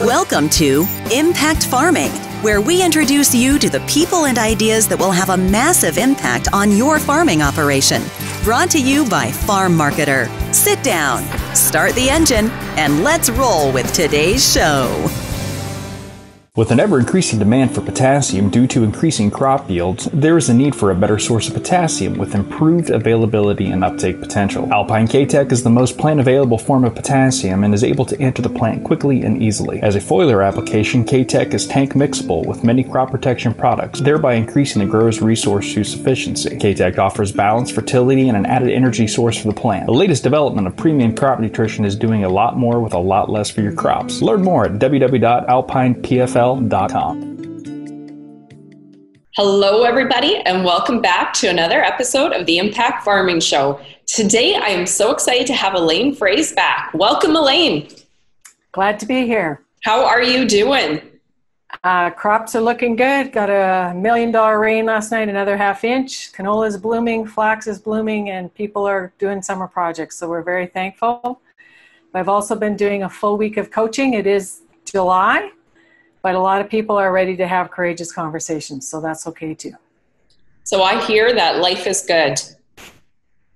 Welcome to Impact Farming, where we introduce you to the people and ideas that will have a massive impact on your farming operation. Brought to you by Farm Marketer. Sit down, start the engine, and let's roll with today's show. With an ever increasing demand for potassium due to increasing crop yields, there is a need for a better source of potassium with improved availability and uptake potential. Alpine K-Tech is the most plant available form of potassium and is able to enter the plant quickly and easily. As a foliar application, K-Tech is tank mixable with many crop protection products, thereby increasing the grower's resource use efficiency. K-Tech offers balanced fertility and an added energy source for the plant. The latest development of premium crop nutrition is doing a lot more with a lot less for your crops. Learn more at Hello, everybody, and welcome back to another episode of the Impact Farming Show. Today, I am so excited to have Elaine Froese back. Welcome, Elaine. Glad to be here. How are you doing? Uh, crops are looking good. Got a million dollar rain last night, another half inch. Canola is blooming, flax is blooming, and people are doing summer projects. So we're very thankful. I've also been doing a full week of coaching. It is July, but a lot of people are ready to have courageous conversations, so that's okay too. So I hear that life is good.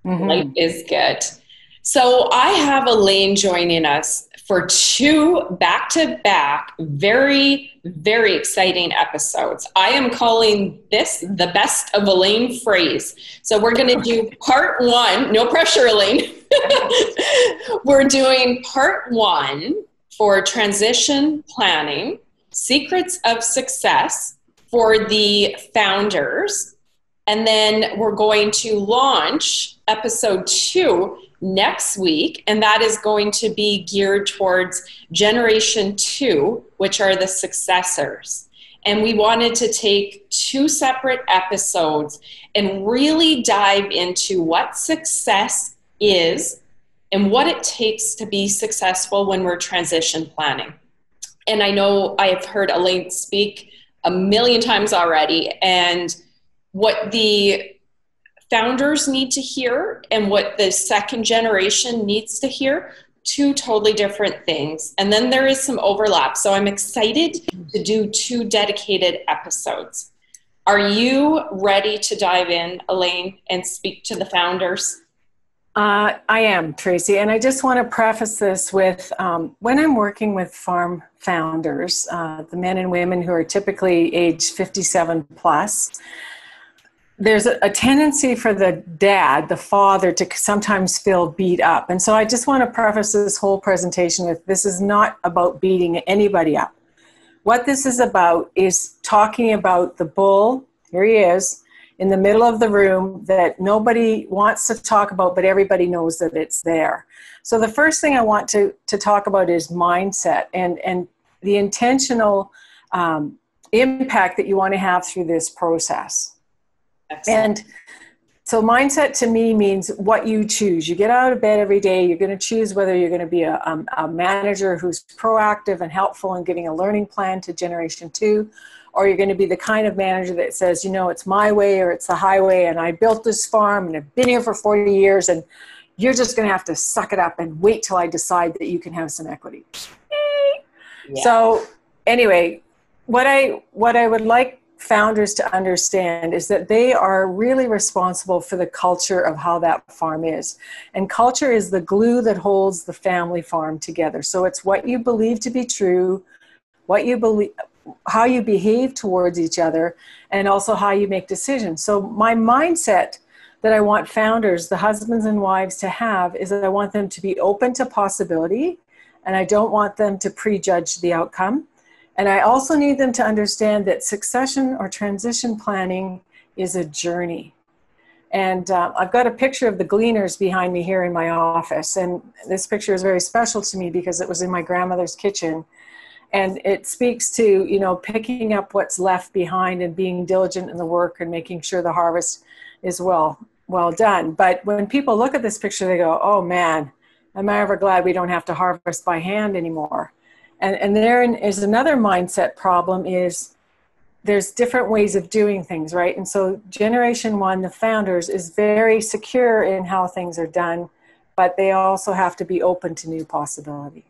Mm-hmm. Life is good. So I have Elaine joining us for two back to back, very, very exciting episodes. I am calling this the best of Elaine Froese. So we're going to do part one, no pressure, Elaine. we're doing part one for transition planning secrets of success for the founders. And then we're going to launch episode two next week, and that is going to be geared towards generation two, which are the successors. And we wanted to take two separate episodes and really dive into what success is and what it takes to be successful when we're transition planning and I know I have heard Elaine speak a million times already, and what the founders need to hear and what the second generation needs to hear two totally different things. And then there is some overlap. So i'm excited to do two dedicated episodes. Are you ready to dive in elaine and speak to the founders uh, I am, Tracy. And I just want to preface this with um, when I'm working with farm founders, uh, the men and women who are typically age 57 plus, there's a, a, tendency for the dad, the father, to sometimes feel beat up. And so I just want to preface this whole presentation with this is not about beating anybody up. What this is about is talking about the bull, here he is, in the middle of the room that nobody wants to talk about, but everybody knows that it's there. So the first thing I want to, to talk about is mindset and, and the intentional um, impact that you want to have through this process. Excellent. And so mindset to me means what you choose. You get out of bed every day. You're going to choose whether you're going to be a, um, a manager who's proactive and helpful in giving a learning plan to generation two, or you're going to be the kind of manager that says, you know, it's my way or it's the highway, and I built this farm and I've been here for 40 years, and you're just going to have to suck it up and wait till I decide that you can have some equity. Yeah. So, anyway, what I what I would like founders to understand is that they are really responsible for the culture of how that farm is. And culture is the glue that holds the family farm together. So it's what you believe to be true, what you believe how you behave towards each other and also how you make decisions. So my mindset that I want founders, the husbands and wives to have is that I want them to be open to possibility and I don't want them to prejudge the outcome. And I also need them to understand that succession or transition planning is a journey. And uh, I've got a picture of the gleaners behind me here in my office. And this picture is very special to me because it was in my grandmother's kitchen and it speaks to you know picking up what's left behind and being diligent in the work and making sure the harvest is well well done. But when people look at this picture they go oh man am i ever glad we don't have to harvest by hand anymore? And and there is another mindset problem is there's different ways of doing things right? And so generation one the founders is very secure in how things are done but they also have to be open to new possibility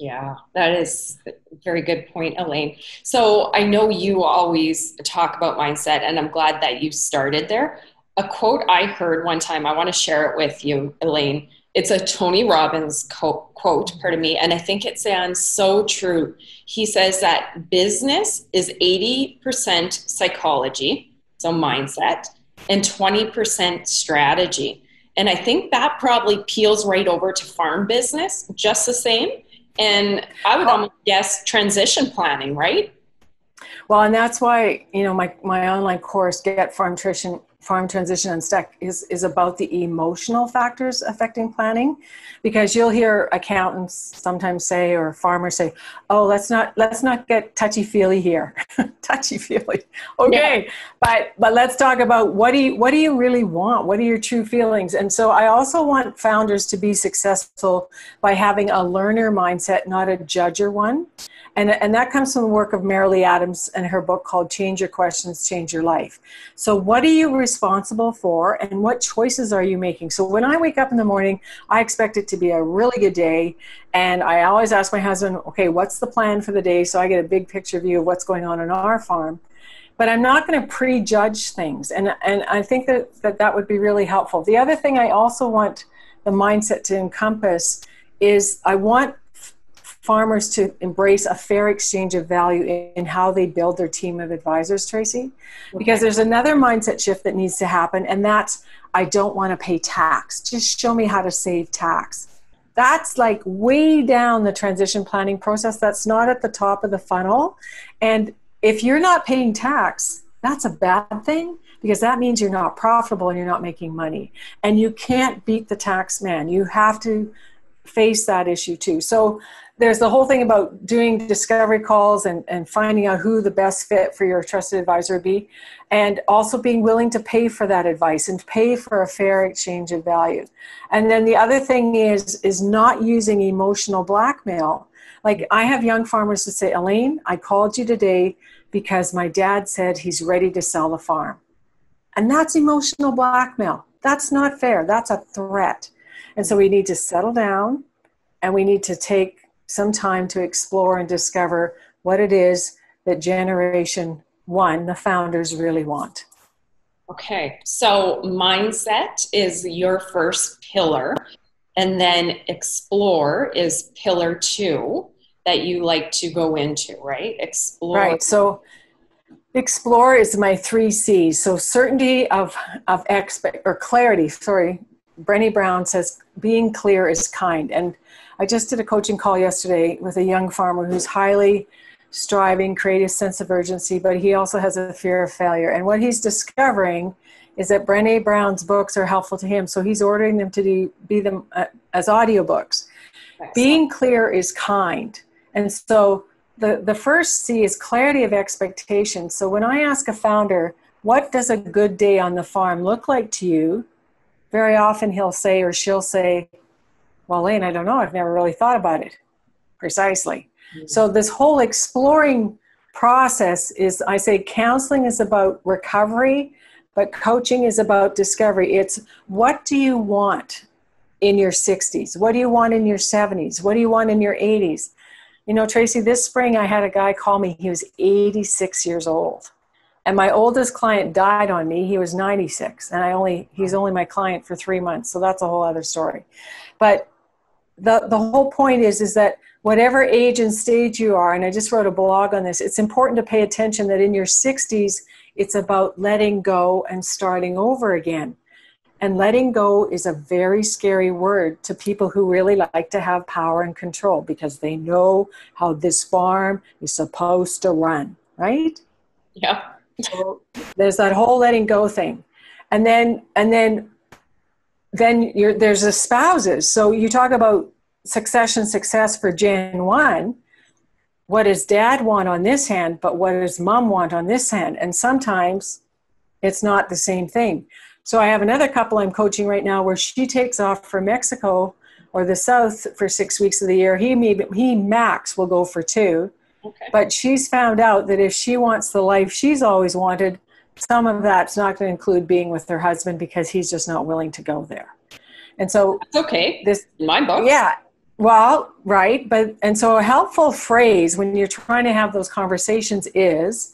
Yeah, that is a very good point, Elaine. So I know you always talk about mindset, and I'm glad that you started there. A quote I heard one time, I want to share it with you, Elaine. It's a Tony Robbins quote, quote, pardon me, and I think it sounds so true. He says that business is 80% psychology, so mindset, and 20% strategy. And I think that probably peels right over to farm business just the same and I would almost guess transition planning, right? Well, and that's why you know my my online course, Get Farm Nutrition farm transition unstuck is, is about the emotional factors affecting planning. Because you'll hear accountants sometimes say or farmers say oh let's not let's not get touchy feely here. Touchy feely okay yeah. but but let's talk about what do you what do you really want? What are your true feelings? And so i also want founders to be successful by having a learner mindset not a judger one and, and that comes from the work of Marilee Adams and her book called Change Your Questions, Change Your Life. So, what are you responsible for and what choices are you making? So, when I wake up in the morning, I expect it to be a really good day. And I always ask my husband, okay, what's the plan for the day? So I get a big picture view of what's going on in our farm. But I'm not going to prejudge things. And, and I think that, that that would be really helpful. The other thing I also want the mindset to encompass is I want farmers to embrace a fair exchange of value in how they build their team of advisors, Tracy. Because there's another mindset shift that needs to happen, and that's I don't want to pay tax. Just show me how to save tax. That's like way down the transition planning process. That's not at the top of the funnel. And if you're not paying tax, that's a bad thing because that means you're not profitable and you're not making money. And you can't beat the tax man. You have to face that issue too. So there's the whole thing about doing discovery calls and, and finding out who the best fit for your trusted advisor would be and also being willing to pay for that advice and pay for a fair exchange of value. And then the other thing is is not using emotional blackmail. Like i have young farmers that say elaine i called you today because my dad said he's ready to sell the farm. And that's emotional blackmail. That's not fair. That's a threat. And so we need to settle down and we need to take some time to explore and discover what it is that generation one, the founders, really want. Okay, so mindset is your first pillar, and then explore is pillar two that you like to go into, right? Explore. Right. So explore is my three C's. So certainty of of expect or clarity. Sorry, Brené Brown says being clear is kind, and I just did a coaching call yesterday with a young farmer who's highly striving, creative sense of urgency, but he also has a fear of failure. And what he's discovering is that Brené Brown's books are helpful to him, so he's ordering them to do, be them uh, as audiobooks. Excellent. Being clear is kind. And so the, the first C is clarity of expectation. So when I ask a founder, what does a good day on the farm look like to you? Very often he'll say or she'll say, well, Lane, I don't know. I've never really thought about it. Precisely. Mm-hmm. So, this whole exploring process is, I say, counseling is about recovery, but coaching is about discovery. It's what do you want in your 60s? What do you want in your 70s? What do you want in your 80s? You know, Tracy, this spring I had a guy call me. He was 86 years old. And my oldest client died on me. He was 96. And I only he's only my client for 3 months. So that's a whole other story. But the, the whole point is is that whatever age and stage you are and i just wrote a blog on this it's important to pay attention that in your 60s it's about letting go and starting over again. And letting go is a very scary word to people who really like to have power and control because they know how this farm is supposed to run right? Yeah. So there's that whole letting go thing. And then and then then there's the spouses. So you talk about succession success for Gen 1. What does dad want on this hand, but what does mom want on this hand? And sometimes it's not the same thing. So I have another couple I'm coaching right now where she takes off for Mexico or the South for six weeks of the year. He maybe he max will go for two. Okay. But she's found out that if she wants the life she's always wanted, some of that's not going to include being with her husband because he's just not willing to go there. And so it's okay. This my book. Yeah. Well, right, but and so a helpful phrase when you're trying to have those conversations is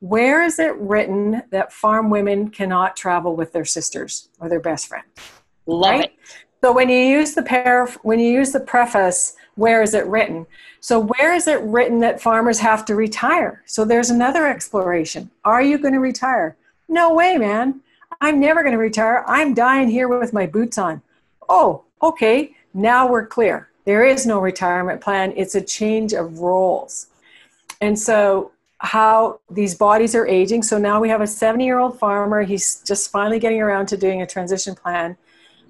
where is it written that farm women cannot travel with their sisters or their best friend? Love right? it. So when you use the pair when you use the preface, where is it written? So where is it written that farmers have to retire? So there's another exploration. Are you going to retire? No way, man. I'm never going to retire. I'm dying here with my boots on. Oh, okay. Now we're clear. There is no retirement plan, it's a change of roles. And so, how these bodies are aging. So now we have a 70 year old farmer. He's just finally getting around to doing a transition plan.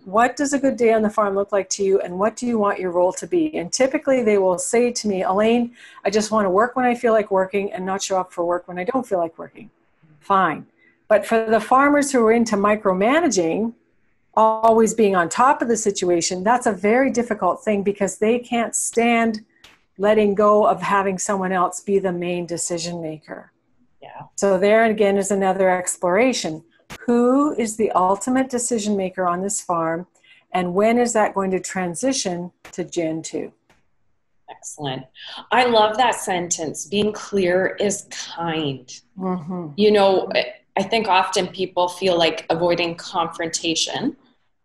What does a good day on the farm look like to you, and what do you want your role to be? And typically, they will say to me, Elaine, I just want to work when I feel like working and not show up for work when I don't feel like working. Fine. But for the farmers who are into micromanaging, always being on top of the situation, that's a very difficult thing because they can't stand letting go of having someone else be the main decision maker. Yeah. So there again is another exploration. Who is the ultimate decision maker on this farm and when is that going to transition to Gen 2? Excellent. I love that sentence. Being clear is kind. Mm-hmm. You know, I think often people feel like avoiding confrontation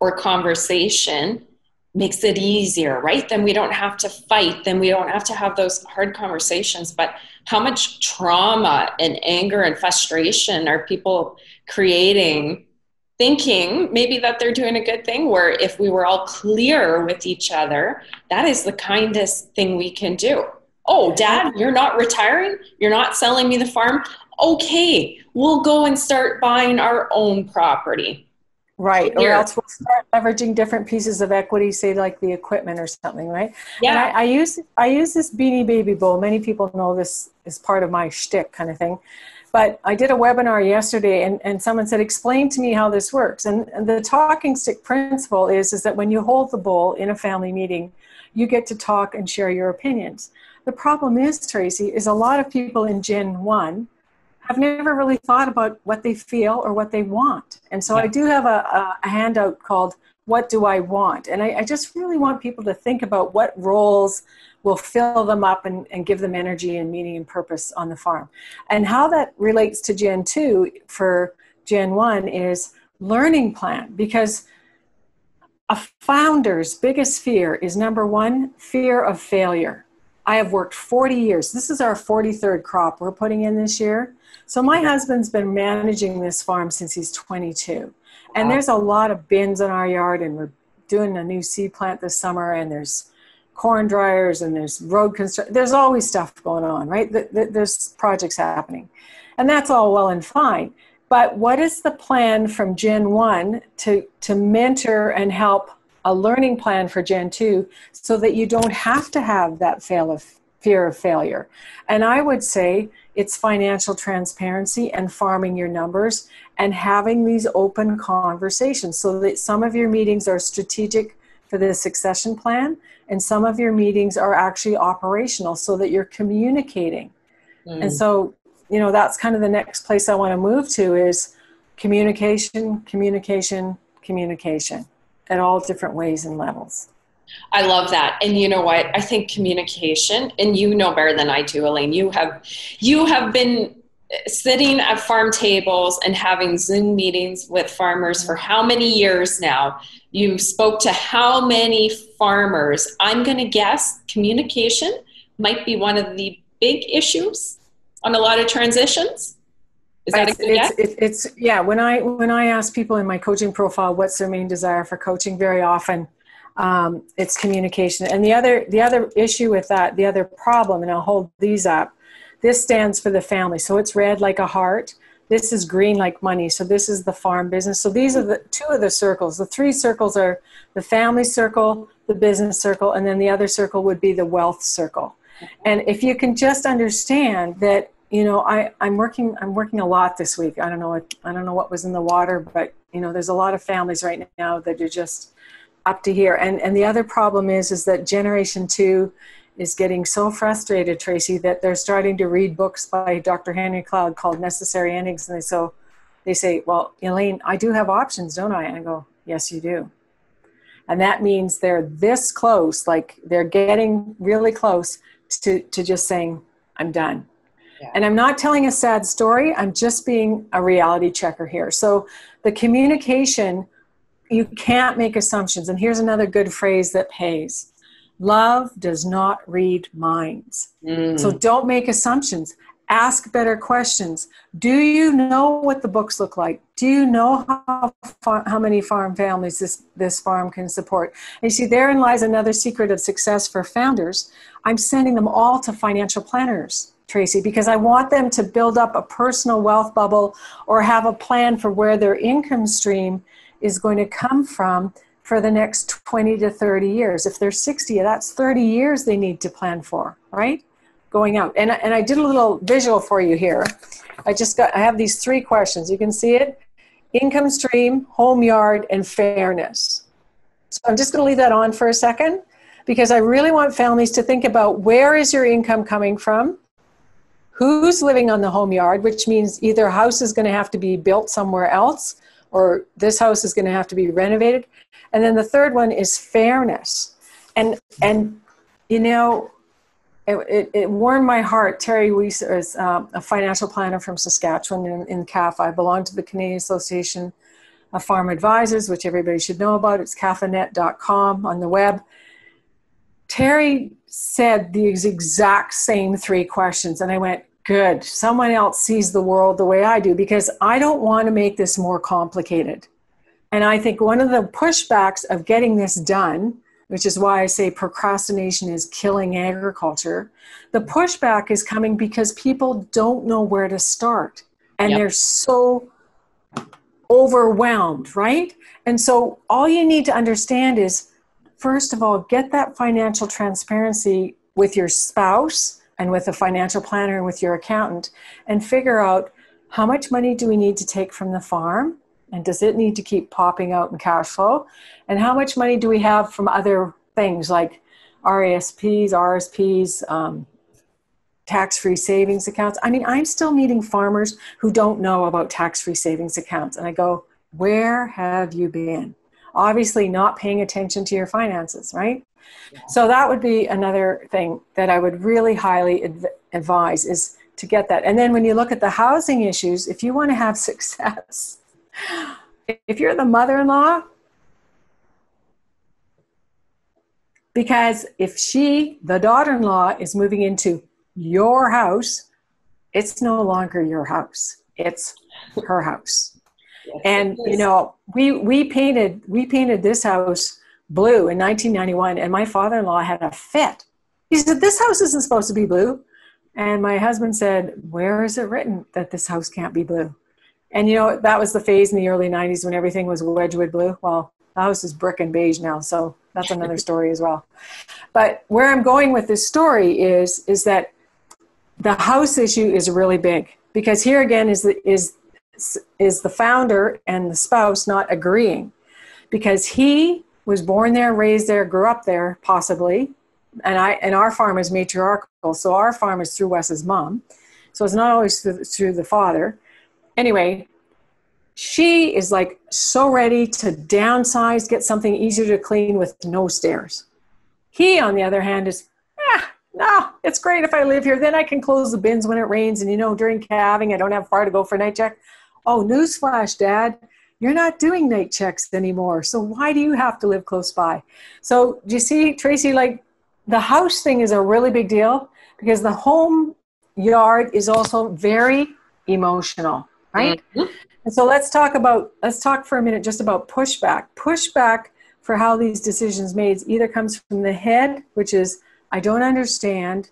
or conversation makes it easier, right? Then we don't have to fight, then we don't have to have those hard conversations. But how much trauma and anger and frustration are people creating? Thinking maybe that they're doing a good thing, where if we were all clear with each other, that is the kindest thing we can do. Oh, dad, you're not retiring? You're not selling me the farm? Okay, we'll go and start buying our own property Right. Or else we'll start leveraging different pieces of equity, say like the equipment or something, right? Yeah. I, I use I use this beanie baby bowl. Many people know this is part of my shtick kind of thing. But I did a webinar yesterday and, and someone said, explain to me how this works. And, and the talking stick principle is, is that when you hold the bowl in a family meeting, you get to talk and share your opinions. The problem is, Tracy, is a lot of people in Gen 1 have never really thought about what they feel or what they want. And so yeah. I do have a, a, handout called What Do I Want? And I, I, just really want people to think about what roles will fill them up and, and give them energy and meaning and purpose on the farm. And how that relates to Gen 2 for Gen 1 is learning plan because a founder's biggest fear is number one, fear of failure. I have worked 40 years. This is our 43rd crop we're putting in this year. So my husband's been managing this farm since he's 22. And wow. there's a lot of bins in our yard and we're doing a new seed plant this summer and there's corn dryers and there's road construction. There's always stuff going on, right? There's projects happening. And that's all well and fine. But what is the plan from Gen 1 to, to mentor and help a learning plan for Gen 2 so that you don't have to have that fail of, fear of failure? And I would say it's financial transparency and farming your numbers and having these open conversations so that some of your meetings are strategic for the succession plan and some of your meetings are actually operational so that you're communicating. Mm. And so, you know, that's kind of the next place I want to move to is communication, communication, communication at all different ways and levels. I love that. And you know what? I think communication, and you know better than I do, Elaine, you have you have been sitting at farm tables and having Zoom meetings with farmers for how many years now? You spoke to how many farmers? I'm going to guess communication might be one of the big issues on a lot of transitions. Is that it's, a good it's, guess? It's, it's yeah. When I when I ask people in my coaching profile what's their main desire for coaching, very often um, it's communication. And the other the other issue with that, the other problem, and I'll hold these up. This stands for the family, so it's red like a heart. This is green like money, so this is the farm business. So these are the two of the circles. The three circles are the family circle, the business circle, and then the other circle would be the wealth circle. And if you can just understand that you know I, i'm working i'm working a lot this week i don't know what i don't know what was in the water but you know there's a lot of families right now that are just up to here. And and the other problem is is that generation two is getting so frustrated, Tracy, that they're starting to read books by Dr. Henry Cloud called Necessary Endings, and they so they say, "Well, Elaine, I do have options, don't I?" And I go, "Yes, you do." And that means they're this close, like they're getting really close to, to just saying, I'm done. Yeah. And I'm not telling a sad story, I'm just being a reality checker here. So the communication, you can't make assumptions. And here's another good phrase that pays love does not read minds. Mm. So don't make assumptions ask better questions do you know what the books look like do you know how far, how many farm families this this farm can support and you see therein lies another secret of success for founders i'm sending them all to financial planners tracy because i want them to build up a personal wealth bubble or have a plan for where their income stream is going to come from for the next 20 to 30 years if they're 60 that's 30 years they need to plan for right going out. And, and I did a little visual for you here. I just got, I have these three questions. You can see it income stream, home yard, and fairness. So I'm just going to leave that on for a second because I really want families to think about where is your income coming from? Who's living on the home yard, which means either a house is going to have to be built somewhere else or this house is going to have to be renovated. And then the third one is fairness. And and you know, it, it, it, warmed my heart. Terry Weiss is uh, a financial planner from Saskatchewan in, in CAF. I belong to the Canadian Association of Farm Advisors, which everybody should know about. It's cafanet.com on the web. Terry said the exact same three questions, and I went, Good. Someone else sees the world the way I do because I don't want to make this more complicated. And I think one of the pushbacks of getting this done which is why I say procrastination is killing agriculture. The pushback is coming because people don't know where to start and yep. they're so overwhelmed, right? And so all you need to understand is first of all, get that financial transparency with your spouse and with a financial planner and with your accountant and figure out how much money do we need to take from the farm and does it need to keep popping out in cash flow? And how much money do we have from other things like RASPs, RSPs, um, tax free savings accounts? I mean, I'm still meeting farmers who don't know about tax free savings accounts. And I go, where have you been? Obviously, not paying attention to your finances, right? So that would be another thing that I would really highly adv- advise is to get that. And then when you look at the housing issues, if you want to have success, if you're the mother in law, because if she, the daughter in law, is moving into your house, it's no longer your house, it's her house. Yes, and you know, we we painted we painted this house blue in 1991, and my father-in-law had a fit. He said, "This house isn't supposed to be blue," and my husband said, "Where is it written that this house can't be blue?" And you know, that was the phase in the early 90s when everything was Wedgwood blue. Well, the house is brick and beige now, so that's another story as well. But where I'm going with this story is is that the house issue is really big because here again is the is is the founder and the spouse not agreeing because he was born there, raised there, grew up there, possibly, and I and our farm is matriarchal, so our farm is through Wes's mom, so it's not always through, through the father anyway, she is like so ready to downsize, get something easier to clean with no stairs. He, on the other hand, is, ah, no, it's great if I live here. Then I can close the bins when it rains. And you know, during calving, I don't have far to go for night check. Oh, newsflash, Dad, you're not doing night checks anymore. So why do you have to live close by? So do you see, Tracy, like the house thing is a really big deal because the home yard is also very emotional right? Mm-hmm. And so let's talk about let's talk for a minute just about pushback. Pushback for how these decisions made either comes from the head, which is I don't understand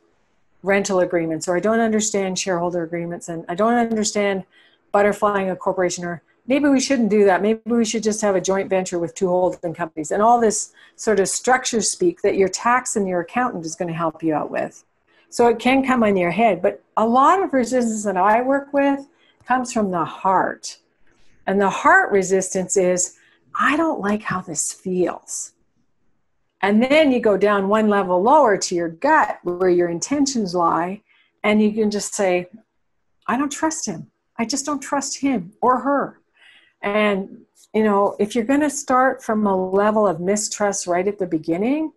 rental agreements or I don't understand shareholder agreements and I don't understand butterflying a corporation or maybe we shouldn't do that. Maybe we should just have a joint venture with two holding companies and all this sort of structure speak that your tax and your accountant is going to help you out with. So it can come on your head, but a lot of resistance that I work with comes from the heart. And the heart resistance is, I don't like how this feels. And then you go down one level lower to your gut where your intentions lie, and you can just say, I don't trust him. I just don't trust him or her. And, you know, if you're going to start from a level of mistrust right at the beginning,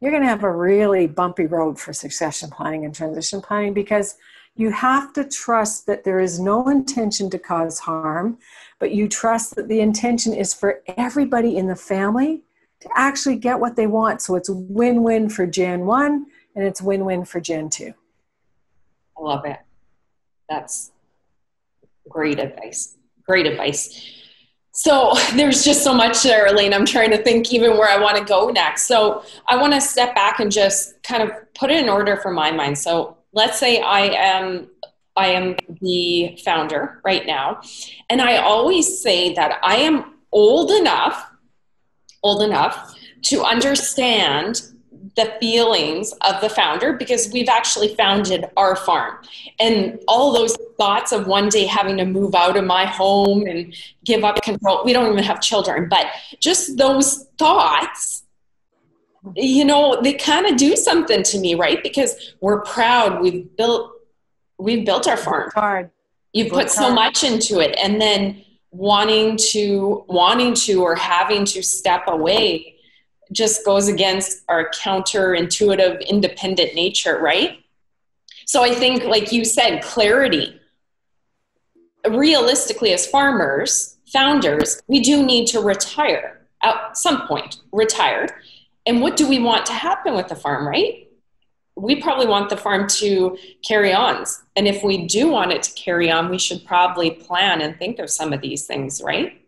you're going to have a really bumpy road for succession planning and transition planning because you have to trust that there is no intention to cause harm, but you trust that the intention is for everybody in the family to actually get what they want. So it's win win for Gen 1 and it's win win for Gen 2. I love it. That's great advice. Great advice. So there's just so much there, Elaine. I'm trying to think even where I want to go next. So I want to step back and just kind of put it in order for my mind. So let's say I am I am the founder right now, and I always say that I am old enough, old enough to understand the feelings of the founder because we've actually founded our farm. And all those thoughts of one day having to move out of my home and give up control, we don't even have children, but just those thoughts, you know, they kind of do something to me, right? Because we're proud, we've built we've built our farm. Hard. You put so much into it and then wanting to wanting to or having to step away just goes against our counterintuitive independent nature, right? So I think, like you said, clarity. Realistically, as farmers, founders, we do need to retire at some point, retire. And what do we want to happen with the farm, right? We probably want the farm to carry on. And if we do want it to carry on, we should probably plan and think of some of these things, right?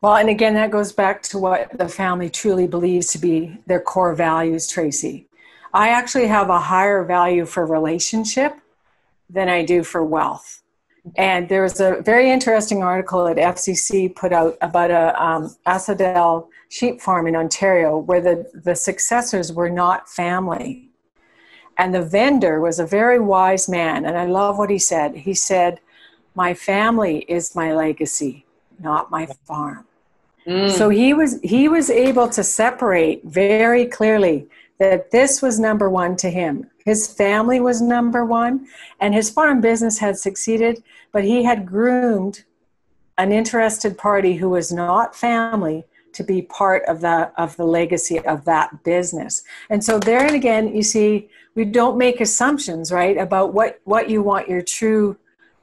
Well, and again, that goes back to what the family truly believes to be their core values, Tracy. I actually have a higher value for relationship than I do for wealth. And there was a very interesting article that FCC put out about a um, Asphodel sheep farm in Ontario where the, the successors were not family. And the vendor was a very wise man. And I love what he said. He said, My family is my legacy, not my farm. Mm. So he was he was able to separate very clearly that this was number one to him. His family was number one, and his farm business had succeeded, but he had groomed an interested party who was not family to be part of the of the legacy of that business. And so there and again, you see, we don't make assumptions, right, about what what you want your true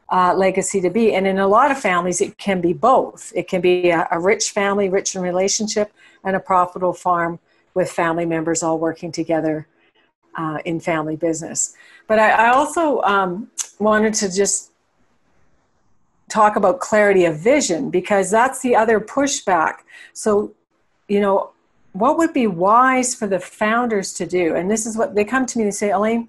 uh, legacy to be. And in a lot of families, it can be both. It can be a, a, rich family, rich in relationship, and a profitable farm with family members all working together uh, in family business. But I, I also um, wanted to just talk about clarity of vision because that's the other pushback. So, you know, what would be wise for the founders to do? And this is what they come to me and say, Elaine,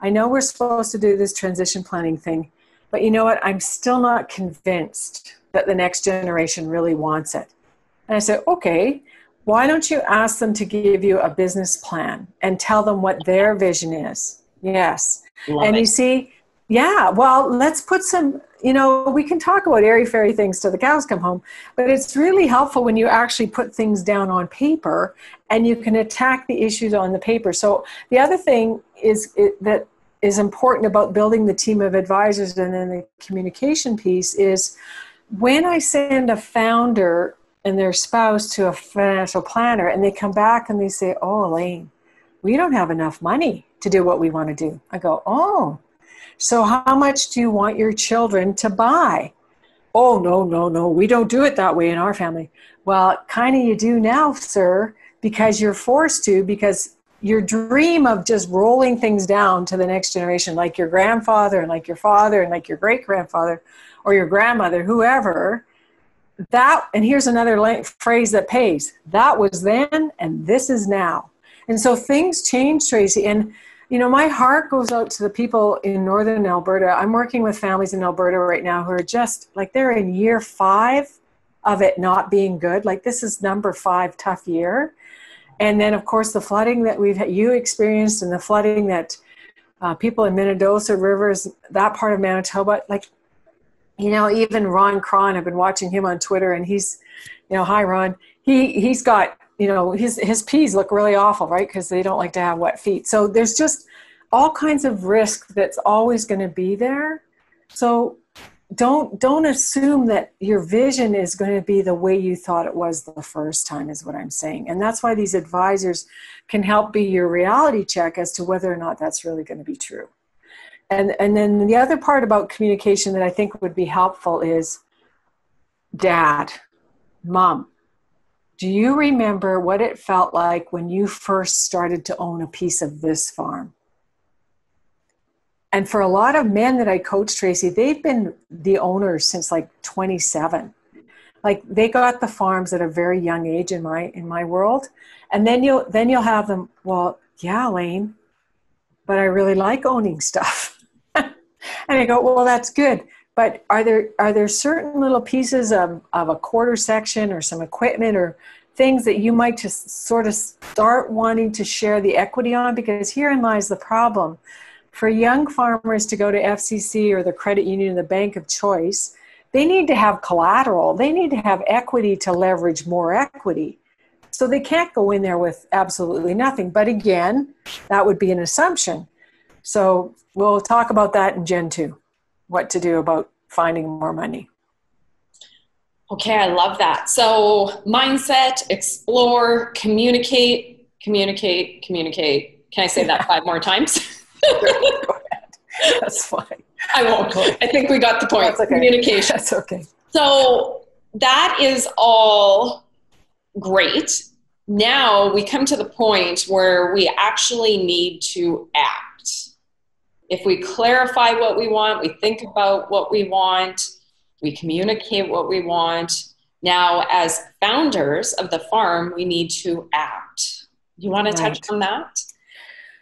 I know we're supposed to do this transition planning thing but you know what? I'm still not convinced that the next generation really wants it. And I said, okay, why don't you ask them to give you a business plan and tell them what their vision is? Yes. Love and it. you see, yeah, well, let's put some, you know, we can talk about airy fairy things till the cows come home, but it's really helpful when you actually put things down on paper and you can attack the issues on the paper. So the other thing is it, that is important about building the team of advisors and then the communication piece is when I send a founder and their spouse to a financial planner and they come back and they say, Oh, Elaine, we don't have enough money to do what we want to do. I go, Oh, so how much do you want your children to buy? Oh, no, no, no, we don't do it that way in our family. Well, kind of you do now, sir, because you're forced to, because your dream of just rolling things down to the next generation, like your grandfather and like your father and like your great grandfather or your grandmother, whoever, that, and here's another phrase that pays that was then and this is now. And so things change, Tracy. And, you know, my heart goes out to the people in northern Alberta. I'm working with families in Alberta right now who are just like they're in year five of it not being good. Like this is number five tough year and then of course the flooding that we've you experienced and the flooding that uh, people in Minnedosa rivers that part of Manitoba like you know even Ron Cron I've been watching him on Twitter and he's you know hi Ron. He he's got you know his his peas look really awful right? Because they don't like to have wet feet. So there's just all kinds of risk that's always going to be there. So don't don't assume that your vision is going to be the way you thought it was the first time is what i'm saying. And that's why these advisors can help be your reality check as to whether or not that's really going to be true. And and then the other part about communication that i think would be helpful is dad mom do you remember what it felt like when you first started to own a piece of this farm and for a lot of men that I coach, Tracy, they've been the owners since like 27. Like they got the farms at a very young age in my in my world, and then you'll then you'll have them. Well, yeah, Lane, but I really like owning stuff. and I go, well, that's good. But are there are there certain little pieces of, of a quarter section or some equipment or things that you might just sort of start wanting to share the equity on? Because herein lies the problem for young farmers to go to FCC or the credit union or the bank of choice, they need to have collateral. They need to have equity to leverage more equity. So they can't go in there with absolutely nothing. But again, that would be an assumption. So we'll talk about that in Gen 2, what to do about finding more money. Okay, I love that. So mindset, explore, communicate, communicate, communicate. Can I say that five more times? That's fine. I won't. I think we got the point. That's okay. Communication. That's okay. So that is all great. Now we come to the point where we actually need to act. If we clarify what we want, we think about what we want, we communicate what we want. Now, as founders of the farm, we need to act. You want to right. touch on that?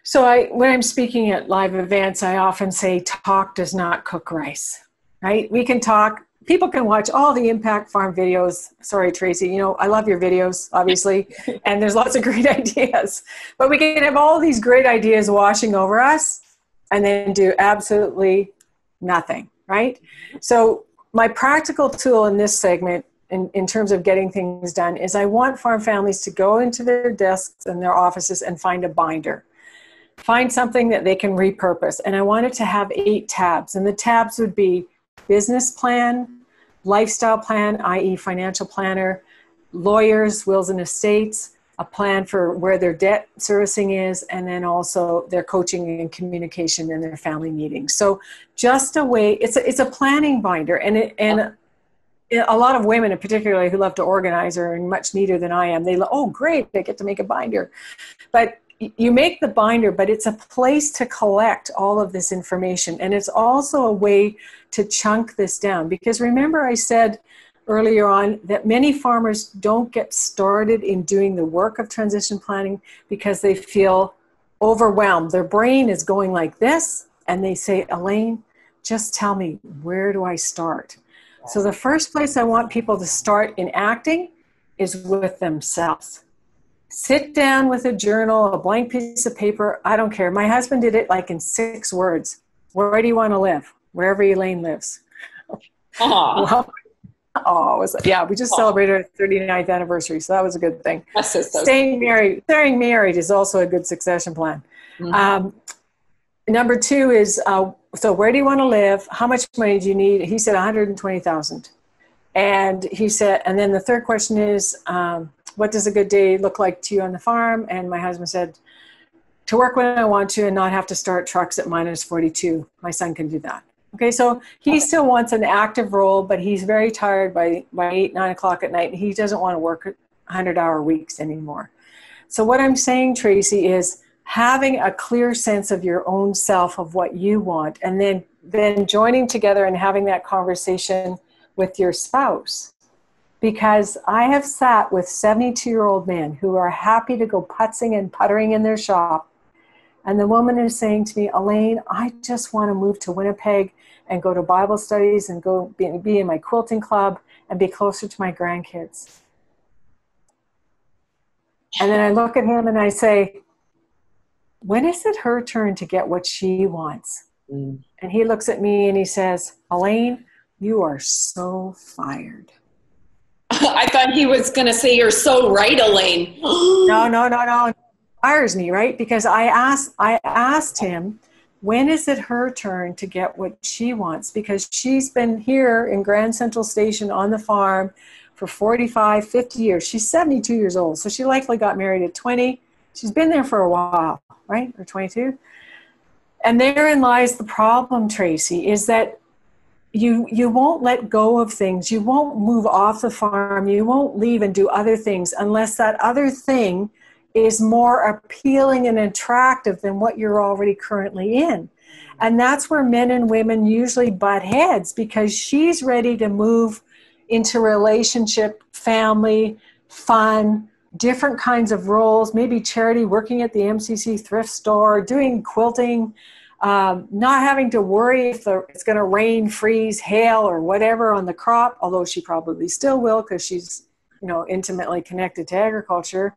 So I when I'm speaking at live events, I often say talk does not cook rice. Right? We can talk people can watch all the impact farm videos sorry tracy you know i love your videos obviously and there's lots of great ideas but we can have all these great ideas washing over us and then do absolutely nothing right so my practical tool in this segment in, in terms of getting things done is i want farm families to go into their desks and their offices and find a binder find something that they can repurpose. And I wanted to have eight tabs. And the tabs would be business plan, lifestyle plan, i.e., financial planner, lawyers, wills and estates, a plan for where their debt servicing is, and then also their coaching and communication and their family meetings. So just a way, it's a, it's a planning binder. And, it, and a lot of women, particularly who love to organize, are much neater than I am. They, oh, great, they get to make a binder. But you make the binder, but it's a place to collect all of this information. And it's also a way to chunk this down. Because remember, I said earlier on that many farmers don't get started in doing the work of transition planning because they feel overwhelmed. Their brain is going like this, and they say, Elaine, just tell me, where do I start? So, the first place I want people to start in acting is with themselves sit down with a journal, a blank piece of paper. I don't care. My husband did it like in six words. Where do you want to live? Wherever Elaine lives. well, oh, was, yeah, we just Aww. celebrated our 39th anniversary, so that was a good thing. So staying married, staying married is also a good succession plan. Mm-hmm. Um, number two is uh, so where do you want to live? How much money do you need? He said 120,000. And he said, and then the third question is, um, what does a good day look like to you on the farm? And my husband said, to work when I want to and not have to start trucks at minus 42. My son can do that. Okay, so he still wants an active role, but he's very tired by, by 8, 9 o'clock at night. And he doesn't want to work 100 hour weeks anymore. So, what I'm saying, Tracy, is having a clear sense of your own self of what you want and then then joining together and having that conversation with your spouse because I have sat with 72 year old men who are happy to go putzing and puttering in their shop. And the woman is saying to me, Elaine, I just want to move to Winnipeg and go to Bible studies and go be, be in my quilting club and be closer to my grandkids. And then I look at him and I say, When is it her turn to get what she wants? Mm. And he looks at me and he says, Elaine, you are so fired. I thought he was going to say, "You're so right, Elaine." no, no, no, no. Fires me right because I asked. I asked him when is it her turn to get what she wants? Because she's been here in Grand Central Station on the farm for 45, 50 years. She's 72 years old, so she likely got married at 20. She's been there for a while, right? Or 22. And therein lies the problem, Tracy, is that you you won't let go of things. You won't move off the farm. You won't leave and do other things unless that other thing is more appealing and attractive than what you're already currently in. And that's where men and women usually butt heads because she's ready to move into relationship, family, fun, different kinds of roles, maybe charity, working at the MCC thrift store, doing quilting, um, not having to worry if the, it's going to rain, freeze, hail, or whatever on the crop, although she probably still will because she's you know intimately connected to agriculture.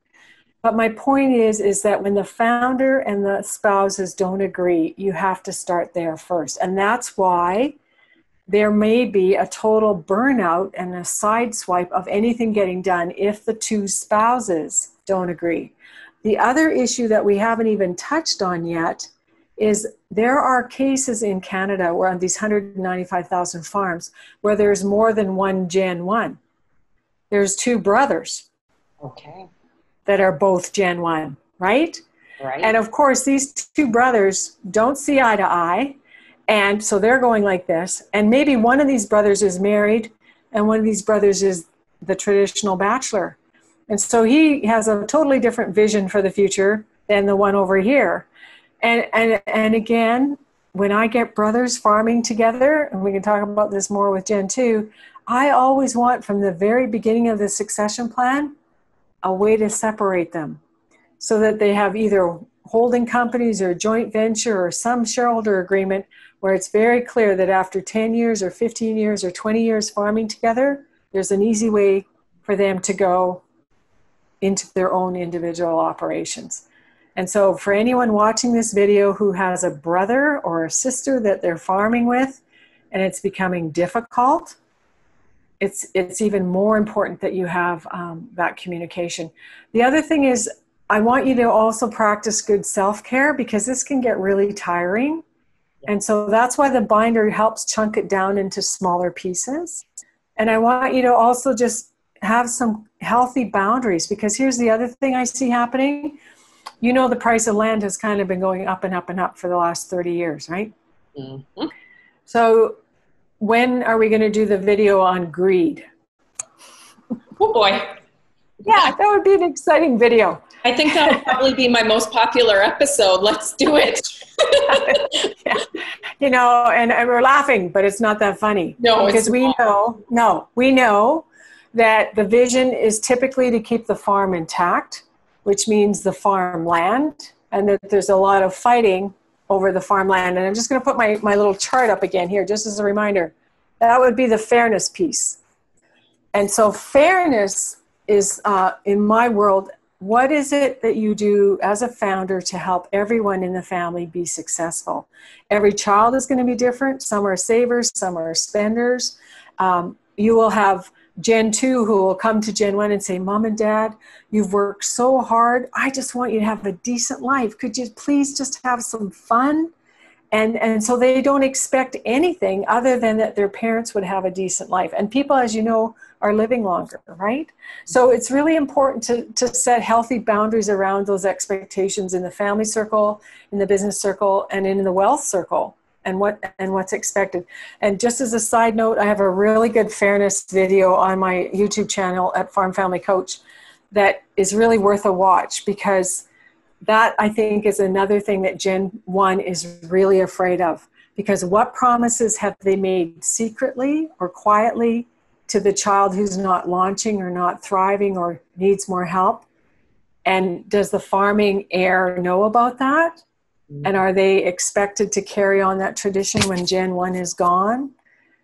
But my point is, is that when the founder and the spouses don't agree, you have to start there first, and that's why there may be a total burnout and a sideswipe of anything getting done if the two spouses don't agree. The other issue that we haven't even touched on yet is there are cases in Canada where on these 195,000 farms where there's more than one Gen 1. There's two brothers. Okay. That are both Gen 1, right? Right. And of course, these two brothers don't see eye to eye and so they're going like this. And maybe one of these brothers is married, and one of these brothers is the traditional bachelor. And so he has a totally different vision for the future than the one over here. And, and, and again, when I get brothers farming together, and we can talk about this more with Gen 2, I always want from the very beginning of the succession plan a way to separate them so that they have either holding companies or joint venture or some shareholder agreement where it's very clear that after 10 years or 15 years or 20 years farming together, there's an easy way for them to go into their own individual operations. And so, for anyone watching this video who has a brother or a sister that they're farming with and it's becoming difficult, it's, it's even more important that you have um, that communication. The other thing is, I want you to also practice good self care because this can get really tiring and so that's why the binder helps chunk it down into smaller pieces. And I want you to also just have some healthy boundaries because here's the other thing I see happening. You know, the price of land has kind of been going up and up and up for the last 30 years, right? Mm-hmm. So, when are we going to do the video on greed? Oh boy. Yeah, that would be an exciting video. I think that would probably be my most popular episode. Let's do it. yeah. You know, and, and, we're laughing, but it's not that funny. No, because we know, no, we know that the vision is typically to keep the farm intact, which means the farmland, and that there's a lot of fighting over the farmland. And I'm just going to put my, my little chart up again here, just as a reminder. That would be the fairness piece. And so, fairness is, uh, in my world, what is it that you do as a founder to help everyone in the family be successful? Every child is going to be different. Some are savers, some are spenders. Um, you will have Gen 2 who will come to Gen 1 and say, Mom and Dad, you've worked so hard. I just want you to have a decent life. Could you please just have some fun? and and so they don't expect anything other than that their parents would have a decent life and people as you know are living longer right so it's really important to to set healthy boundaries around those expectations in the family circle in the business circle and in the wealth circle and what and what's expected and just as a side note i have a really good fairness video on my youtube channel at farm family coach that is really worth a watch because that I think is another thing that Gen 1 is really afraid of because what promises have they made secretly or quietly to the child who's not launching or not thriving or needs more help? And does the farming heir know about that? And are they expected to carry on that tradition when Gen 1 is gone?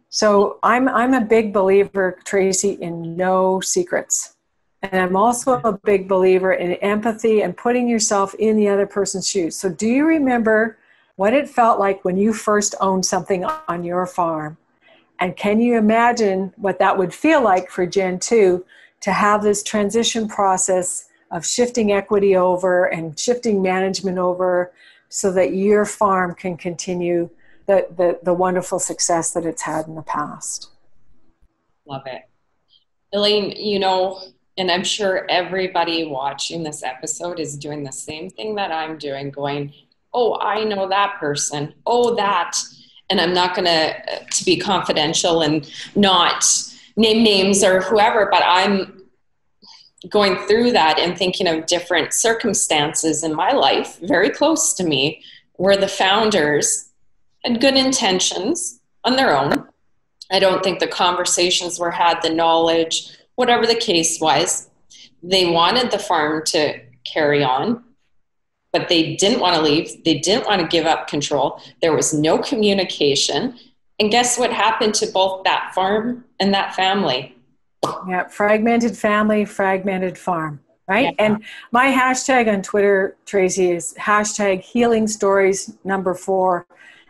So I'm, I'm a big believer, Tracy, in no secrets and I'm also a big believer in empathy and putting yourself in the other person's shoes. So, do you remember what it felt like when you first owned something on your farm? And can you imagine what that would feel like for Gen 2 to have this transition process of shifting equity over and shifting management over so that your farm can continue the, the, the wonderful success that it's had in the past. Love it. Elaine, you know, and I'm sure everybody watching this episode is doing the same thing that I'm doing, going, oh, I know that person. Oh, that. And I'm not going to uh, to be confidential and not name names or whoever, but I'm going through that and thinking of different circumstances in my life, very close to me, where the founders had good intentions on their own. I don't think the conversations were had, the knowledge, whatever the case was. They wanted the farm to carry on, but they didn't want to leave. They didn't want to give up control. There was no communication. And guess what happened to both that farm and that family? Yeah, fragmented family, fragmented farm, right? Yeah. And my hashtag on Twitter, Tracy, is hashtag healing stories number four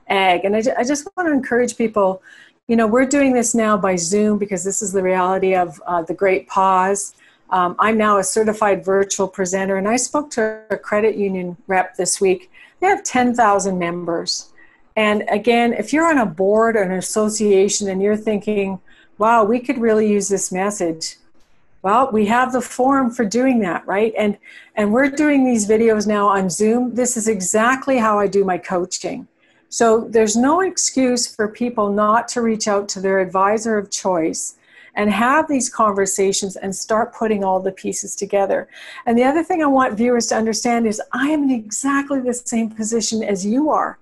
ag. And I, I just want to encourage people, you know, we're doing this now by Zoom because this is the reality of uh, the great pause. Um, I'm now a certified virtual presenter, and I spoke to a credit union rep this week. They have 10,000 members. And again, if you're on a board or an association and you're thinking, wow, we could really use this message. Well, we have the forum for doing that, right? And and we're doing these videos now on Zoom. This is exactly how I do my coaching. So there's no excuse for people not to reach out to their advisor of choice and have these conversations and start putting all the pieces together. And the other thing I want viewers to understand is I am in exactly the same position as you are.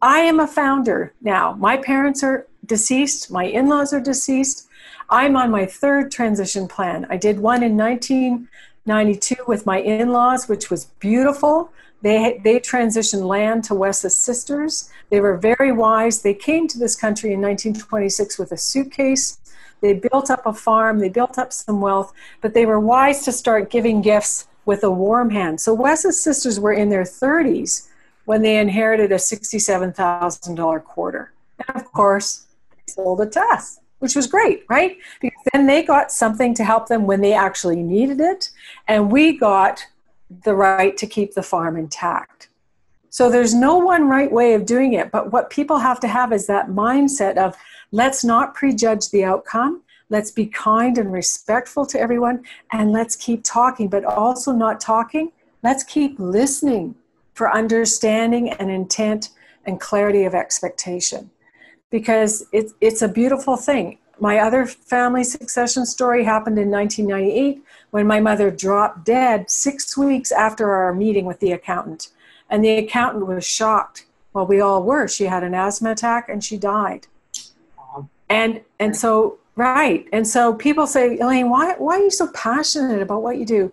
I am a founder now. My parents are deceased, my in laws are deceased. I'm on my third transition plan. I did one in 1992 with my in laws, which was beautiful. They, they transitioned land to Wes's sisters. They were very wise. They came to this country in 1926 with a suitcase. They built up a farm, they built up some wealth, but they were wise to start giving gifts with a warm hand. So Wes's sisters were in their 30s when they inherited a $67,000 quarter. And of course, sold it to us, which was great, right? Because then they got something to help them when they actually needed it, and we got the right to keep the farm intact. So there's no one right way of doing it, but what people have to have is that mindset of let's not prejudge the outcome. Let's be kind and respectful to everyone and let's keep talking, but also not talking. Let's keep listening for understanding and intent and clarity of expectation because it's, it's a beautiful thing. My other family succession story happened in 1998 when my mother dropped dead six weeks after our meeting with the accountant. And the accountant was shocked. Well, we all were. She had an asthma attack and she died. And and so right. And so people say, Elaine, why why are you so passionate about what you do?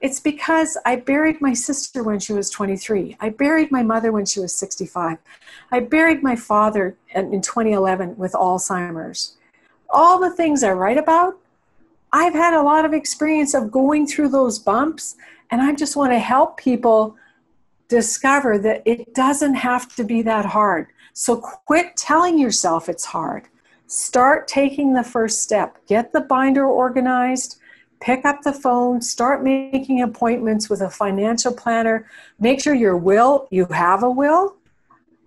It's because I buried my sister when she was 23. I buried my mother when she was 65. I buried my father in 2011 with Alzheimer's. All the things I write about, I've had a lot of experience of going through those bumps, and I just want to help people discover that it doesn't have to be that hard. So quit telling yourself it's hard. Start taking the first step. Get the binder organized, pick up the phone, start making appointments with a financial planner. Make sure your will, you have a will.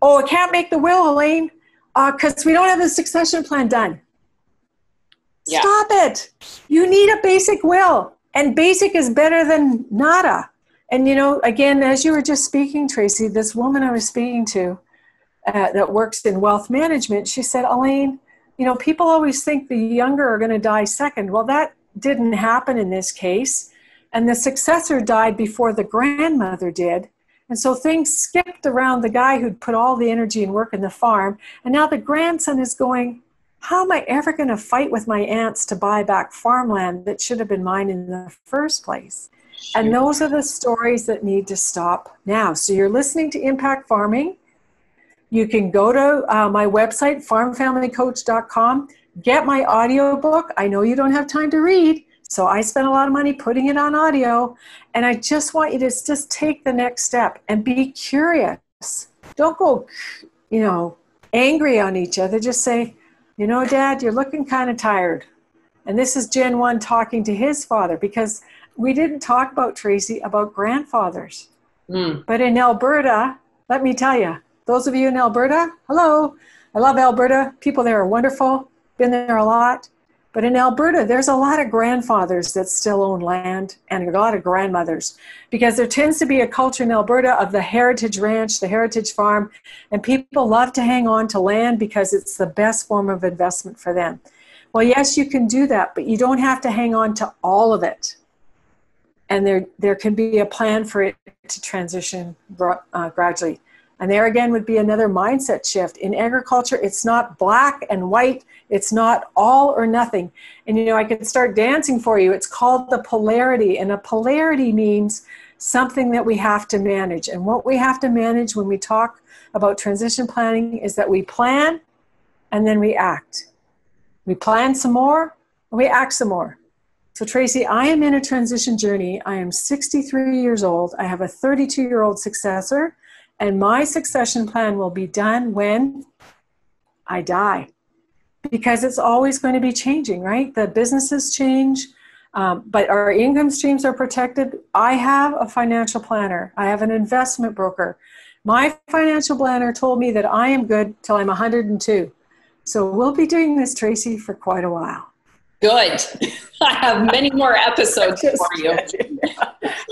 Oh, I can't make the will, Elaine, because uh, we don't have the succession plan done. Yeah. Stop it. You need a basic will, and basic is better than nada. And you know, again, as you were just speaking, Tracy, this woman I was speaking to uh, that works in wealth management, she said, Elaine, you know, people always think the younger are going to die second. Well, that didn't happen in this case. And the successor died before the grandmother did. And so things skipped around the guy who'd put all the energy and work in the farm. And now the grandson is going, How am I ever going to fight with my aunts to buy back farmland that should have been mine in the first place? And those are the stories that need to stop now. So you're listening to Impact Farming. You can go to uh, my website, farmfamilycoach.com, get my audio book. I know you don't have time to read, so I spent a lot of money putting it on audio. And I just want you to just take the next step and be curious. Don't go, you know, angry on each other. Just say, you know, Dad, you're looking kind of tired. And this is Gen 1 talking to his father because we didn't talk about Tracy about grandfathers. Mm. But in Alberta, let me tell you, those of you in Alberta, hello. I love Alberta. People there are wonderful. Been there a lot. But in Alberta, there's a lot of grandfathers that still own land and a lot of grandmothers because there tends to be a culture in Alberta of the heritage ranch, the heritage farm, and people love to hang on to land because it's the best form of investment for them. Well, yes, you can do that, but you don't have to hang on to all of it. And there, there can be a plan for it to transition uh, gradually. And there again would be another mindset shift. In agriculture, it's not black and white, it's not all or nothing. And you know, I could start dancing for you. It's called the polarity. And a polarity means something that we have to manage. And what we have to manage when we talk about transition planning is that we plan and then we act. We plan some more, we act some more. So, Tracy, I am in a transition journey. I am 63 years old. I have a 32 year old successor and my succession plan will be done when I die. Because it's always going to be changing, right? The businesses change, um, but our income streams are protected. I have a financial planner, I have an investment broker. My financial planner told me that I am good till I'm 102. So we'll be doing this, Tracy, for quite a while. Good. I have many more episodes for you.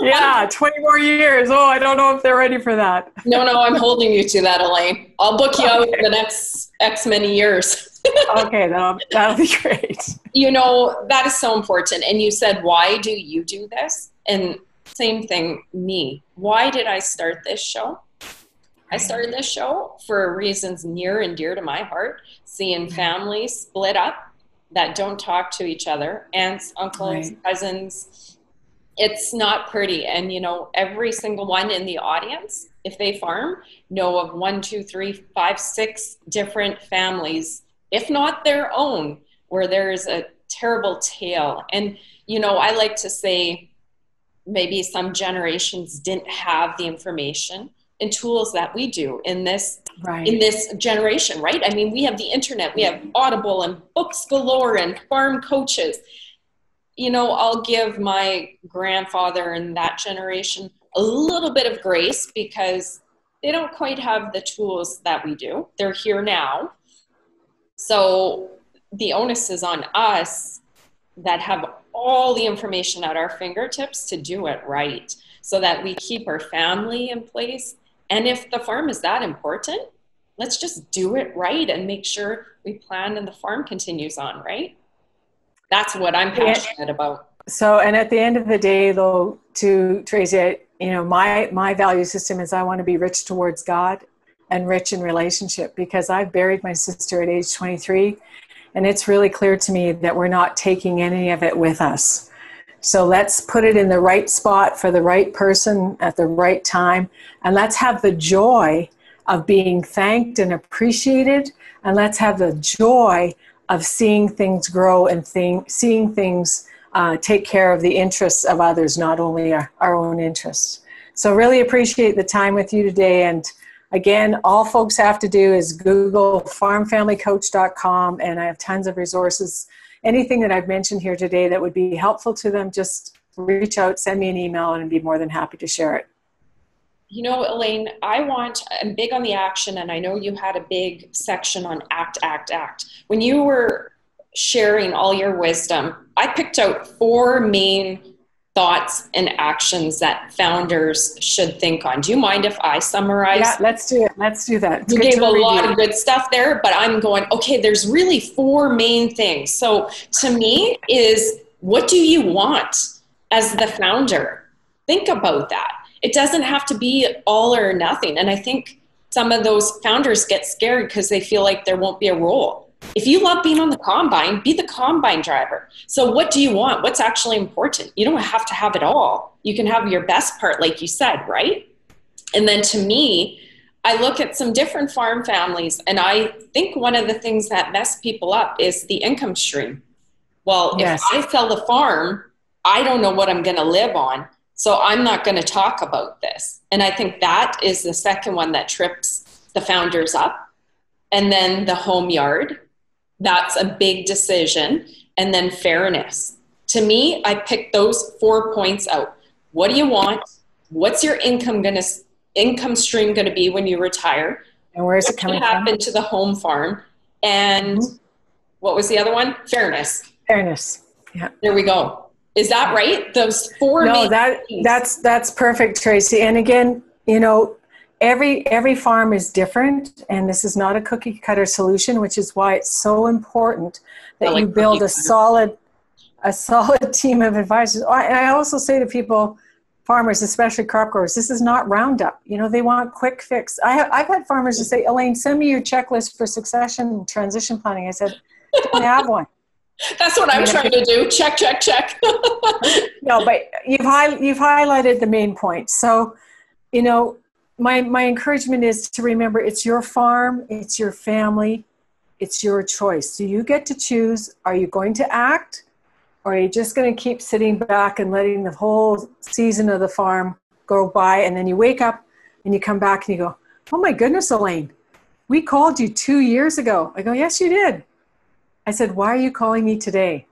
yeah, 20 more years. Oh, I don't know if they're ready for that. no, no, I'm holding you to that, Elaine. I'll book you okay. out in the next X many years. Okay, that'll, that'll be great. You know, that is so important. And you said, why do you do this? And same thing, me. Why did I start this show? I started this show for reasons near and dear to my heart, seeing mm-hmm. families split up that don't talk to each other aunts uncles right. cousins it's not pretty and you know every single one in the audience if they farm know of one two three five six different families if not their own where there's a terrible tale. And you know i like to say maybe some generations didn't have the information and tools that we do in this right. in this generation right? I mean we have the internet we have audible and books galore and farm coaches. You know i'll give my grandfather and that generation a little bit of grace because they don't quite have the tools that we do. They're here now so the onus is on us that have all the information at our fingertips to do it right so that we keep our family in place and if the farm is that important, let's just do it right and make sure we plan and the farm continues on, right? That's what I'm passionate about. So, and at the end of the day, though, to Tracy, you know, my my value system is I want to be rich towards God and rich in relationship because I've buried my sister at age 23, and it's really clear to me that we're not taking any of it with us. So let's put it in the right spot for the right person at the right time. And let's have the joy of being thanked and appreciated. And let's have the joy of seeing things grow and thing, seeing things uh, take care of the interests of others, not only our, our own interests. So, really appreciate the time with you today. And again, all folks have to do is Google farmfamilycoach.com, and I have tons of resources anything that I've mentioned here today that would be helpful to them, just reach out, send me an email, and I'd be more than happy to share it. You know, Elaine, I want, I'm big on the action, and I know you had a big section on act, act, act. When you were sharing all your wisdom, I picked out four main thoughts and actions that founders should think on. Do you mind if I summarize? Yeah, let's do it. Let's do that. It's you gave a lot of good stuff there, but I'm going, okay, there's really four main things. So to me is what do you want as the founder? Think about that. It doesn't have to be all or nothing. And I think some of those founders get scared because they feel like there won't be a role if you love being on the combine, be the combine driver. So, what do you want? What's actually important? You don't have to have it all. You can have your best part, like you said, right? And then to me, I look at some different farm families, and I think one of the things that mess people up is the income stream. Well, yes. if I sell the farm, I don't know what I'm going to live on. So I'm not going to talk about this. And I think that is the second one that trips the founders up. And then the home yard that's a big decision. And then fairness. To me, I picked those four points out. What do you want? What's your income going to income stream going to be when you retire? And where is it coming happen from? to the home farm? And mm-hmm. what was the other one? Fairness. Fairness. Yeah. There we go. Is that right? Those four. No, that things. that's that's perfect, Tracy. And again, you know, every every farm is different, and this is not a cookie cutter solution, which is why it's so important that like you build a solid a solid team of advisors. I also say to people, farmers, especially crop growers, this is not Roundup. You know, they want quick fix. I have, I've had farmers to say, Elaine, send me your checklist for succession transition planning. I said, don't have one. That's what I'm trying to do. Check, check, check. no, but you've high, you've highlighted the main point. So, you know, my my encouragement is to remember it's your farm, it's your family, it's your choice. So you get to choose: are you going to act, or are you just going to keep sitting back and letting the whole season of the farm go by, and then you wake up and you come back and you go, "Oh my goodness, Elaine, we called you two years ago." I go, "Yes, you did." I said, Why are you calling me today?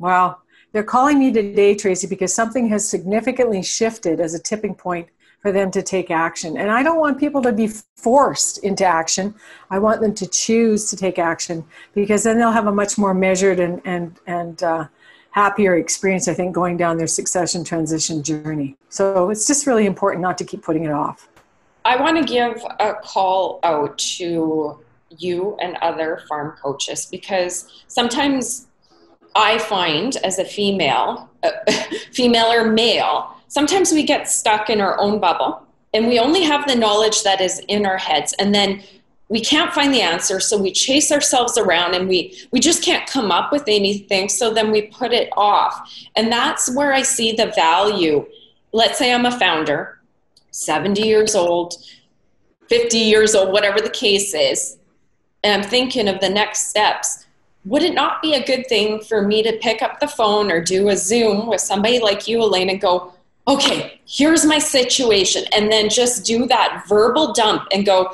Well, they're calling me today, Tracy, because something has significantly shifted as a tipping point for them to take action. And I don't want people to be forced into action. I want them to choose to take action because then they'll have a much more measured and, and, and uh, happier experience, I think, going down their succession transition journey. So it's just really important not to keep putting it off. I want to give a call out to you and other farm coaches because sometimes I find as a female, uh, female or male, sometimes we get stuck in our own bubble and we only have the knowledge that is in our heads and then we can't find the answer so we chase ourselves around and we we just can't come up with anything so then we put it off. And that's where i see the value. Let's say i'm a founder 70 years old 50 years old whatever the case is and I'm thinking of the next steps, would it not be a good thing for me to pick up the phone or do a Zoom with somebody like you, Elaine, and go, okay, here's my situation, and then just do that verbal dump and go,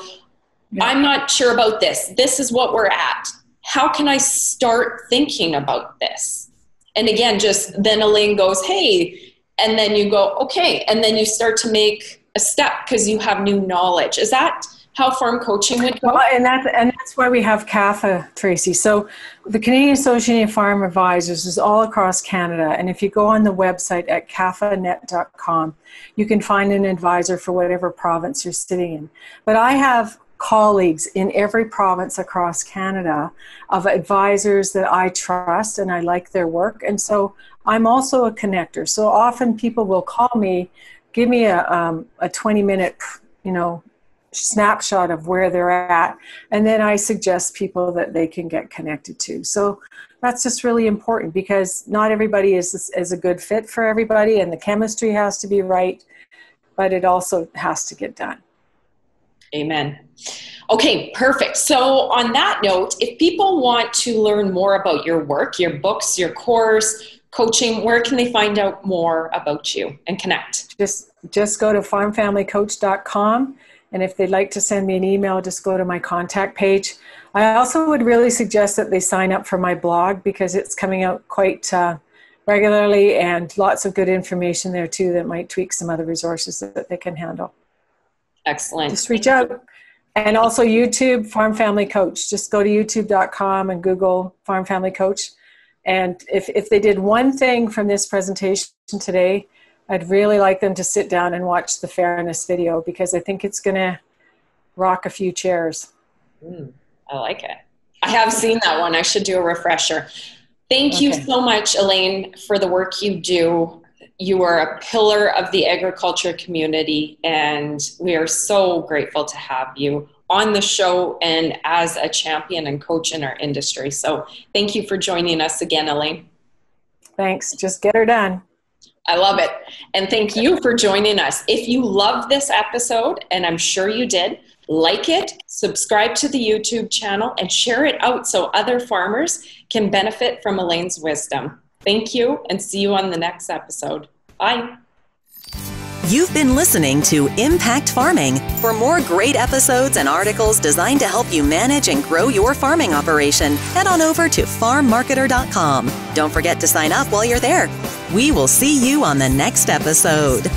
yeah. I'm not sure about this. This is what we're at. How can I start thinking about this? And again, just then Elaine goes, hey, and then you go, okay, and then you start to make a step because you have new knowledge. Is that how farm coaching would go? Well, and that's and that's why we have CAFA, Tracy. So the Canadian Association of Farm Advisors is all across Canada, and if you go on the website at cafanet.com, you can find an advisor for whatever province you're sitting in. But I have colleagues in every province across Canada of advisors that I trust and I like their work, and so I'm also a connector. So often people will call me, give me a um, a 20 minute, you know snapshot of where they're at and then i suggest people that they can get connected to. So that's just really important because not everybody is, is a good fit for everybody and the chemistry has to be right but it also has to get done. Amen. Okay perfect. So on that note if people want to learn more about your work your books your course coaching where can they find out more about you and connect? Just just go to farmfamilycoach.com and if they'd like to send me an email, just go to my contact page. I also would really suggest that they sign up for my blog because it's coming out quite uh, regularly and lots of good information there too that might tweak some other resources that they can handle. Excellent. Just reach out. And also YouTube, Farm Family Coach. Just go to youtube.com and Google Farm Family Coach. And if, if they did one thing from this presentation today, I'd really like them to sit down and watch the fairness video because I think it's going to rock a few chairs. Mm, I like it. I have seen that one. I should do a refresher. Thank okay. you so much, Elaine, for the work you do. You are a pillar of the agriculture community, and we are so grateful to have you on the show and as a champion and coach in our industry. So, thank you for joining us again, Elaine. Thanks. Just get her done. I love it. And thank you for joining us. If you love this episode, and I'm sure you did, like it, subscribe to the YouTube channel, and share it out so other farmers can benefit from Elaine's wisdom. Thank you, and see you on the next episode. Bye. You've been listening to Impact Farming. For more great episodes and articles designed to help you manage and grow your farming operation, head on over to farmmarketer.com. Don't forget to sign up while you're there. We will see you on the next episode.